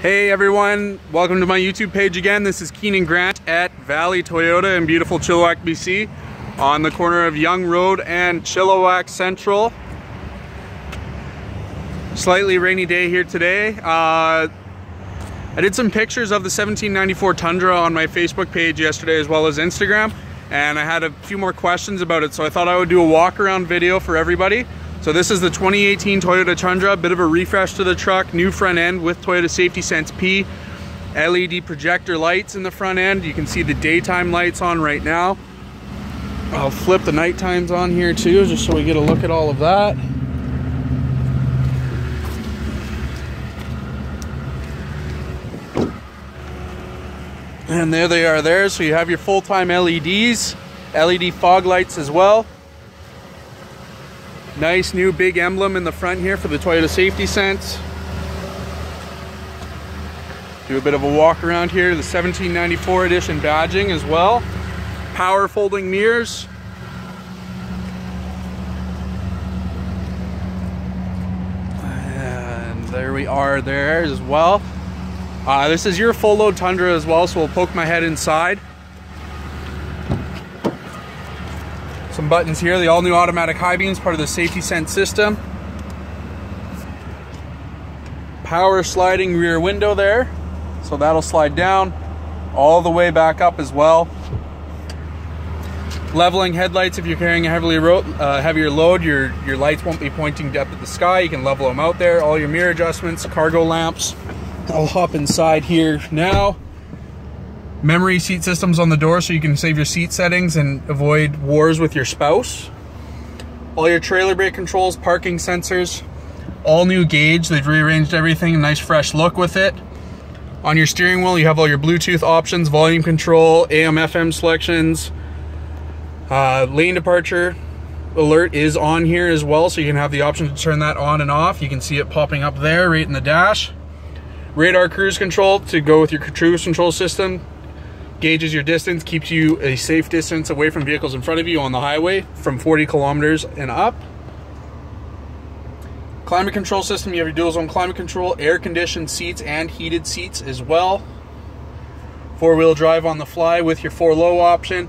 Hey everyone, welcome to my YouTube page again. This is Keenan Grant at Valley Toyota in beautiful Chilliwack, BC on the corner of Young Road and Chilliwack Central. Slightly rainy day here today. Uh, I did some pictures of the 1794 Tundra on my Facebook page yesterday as well as Instagram and I had a few more questions about it so I thought I would do a walk around video for everybody. So this is the 2018 Toyota Tundra, bit of a refresh to the truck, new front end with Toyota Safety Sense P, LED projector lights in the front end. You can see the daytime lights on right now. I'll flip the night times on here too, just so we get a look at all of that. And there they are there. So you have your full-time LEDs, LED fog lights as well. Nice new big emblem in the front here for the Toyota Safety Sense. Do a bit of a walk around here. The 1794 edition badging as well. Power folding mirrors. And there we are there as well. Uh, this is your full load Tundra as well, so we'll poke my head inside. Some buttons here, the all new automatic high beams, part of the safety sense system. Power sliding rear window there. So that'll slide down all the way back up as well. Leveling headlights, if you're carrying a heavily uh, heavier load, your, your lights won't be pointing up at the sky. You can level them out there. All your mirror adjustments, cargo lamps. I'll hop inside here now memory seat systems on the door so you can save your seat settings and avoid wars with your spouse. All your trailer brake controls, parking sensors, all new gauge. They've rearranged everything, nice fresh look with it. On your steering wheel, you have all your Bluetooth options, volume control, AM, FM selections, uh, lane departure alert is on here as well, so you can have the option to turn that on and off. You can see it popping up there right in the dash. Radar cruise control to go with your cruise control system gauges your distance, keeps you a safe distance away from vehicles in front of you on the highway from 40 kilometers and up. Climate control system, you have your dual zone climate control, air conditioned seats and heated seats as well. Four wheel drive on the fly with your four low option.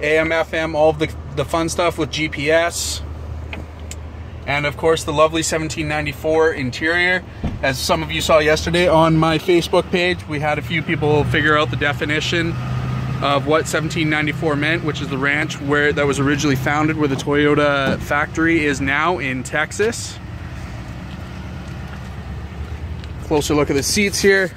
AM, FM, all the, the fun stuff with GPS. And of course the lovely 1794 interior. As some of you saw yesterday on my Facebook page, we had a few people figure out the definition of what 1794 meant, which is the ranch where that was originally founded, where the Toyota factory is now in Texas. Closer look at the seats here.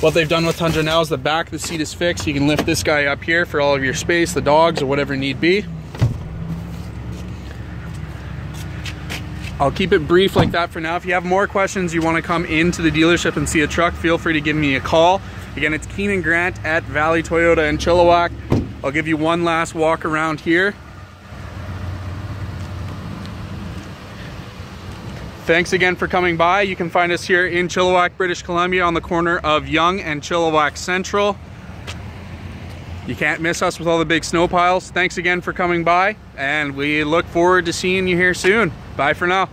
What they've done with Tundra now is the back of the seat is fixed. You can lift this guy up here for all of your space, the dogs, or whatever need be. I'll keep it brief like that for now. If you have more questions, you want to come into the dealership and see a truck, feel free to give me a call. Again, it's Keenan Grant at Valley Toyota in Chilliwack. I'll give you one last walk around here. Thanks again for coming by. You can find us here in Chilliwack, British Columbia on the corner of Young and Chilliwack Central. You can't miss us with all the big snow piles. Thanks again for coming by and we look forward to seeing you here soon. Bye for now.